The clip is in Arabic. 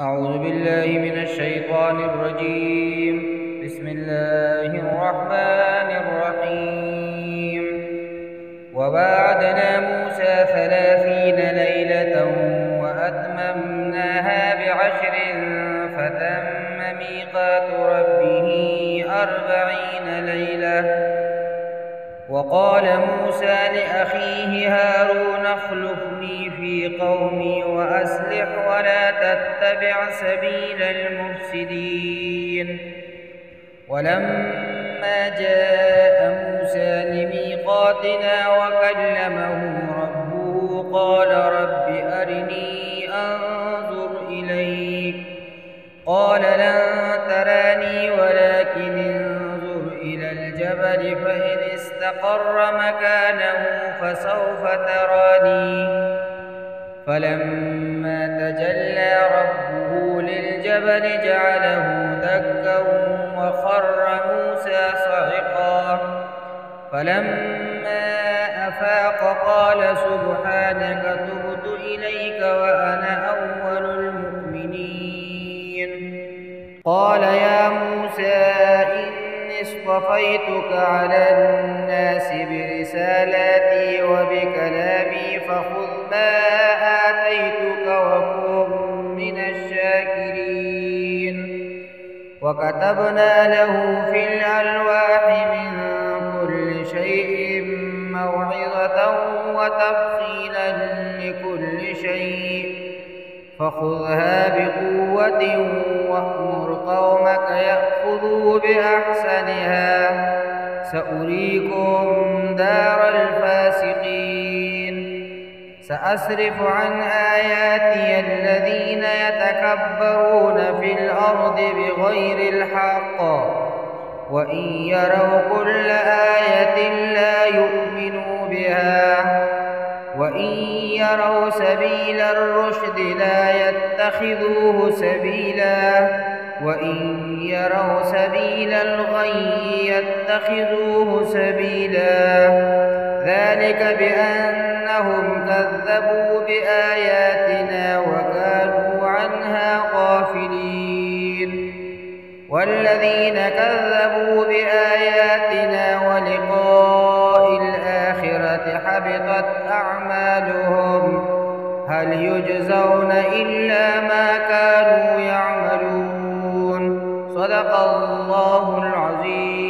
أعوذ بالله من الشيطان الرجيم. بسم الله الرحمن الرحيم. وواعدنا موسى ثلاثين ليلة وأتممناها بعشر فتم ميقات ربه أربعين ليلة وقال موسى لأخيه هارون اخلفني في قومي وأصلح ولا تتبع سبيل المفسدين. ولما جاء موسى لميقاتنا وكلمه ربه قال رب أرني أنظر إليك. قال لن تراني ولكن الجبل فإن استقر مكانه فسوف تراني. فلما تجلى ربه للجبل جعله دكا وخر موسى صعقا. فلما أفاق قال سبحانك تبت إليك وأنا أول المؤمنين. قال يا موسى اصطفيتك على الناس برسالاتي وبكلامي فخذ ما آتيتك وكن من الشاكرين. وكتبنا له في الألواح من كل شيء موعظة وتفصيلا لكل شيء. فخذها بقوة وأمر قومك يأخذوا بأحسنها. سأريكم دار الفاسقين. سأصرف عن آياتي الذين يتكبرون في الأرض بغير الحق. وإن يروا كل آية لا يؤمنوا بها. وإن يروا سبيل الرشد لا يتخذوه سبيلا وإن يروا سبيل الغي يتخذوه سبيلا ذلك بأنهم كذبوا بآياتنا وكانوا عنها غافلين والذين كذبوا بآياتنا ولقاء الآخرة حبطت أعمالهم هل يجزون إلا ما كانوا يعملون. صدق الله العظيم.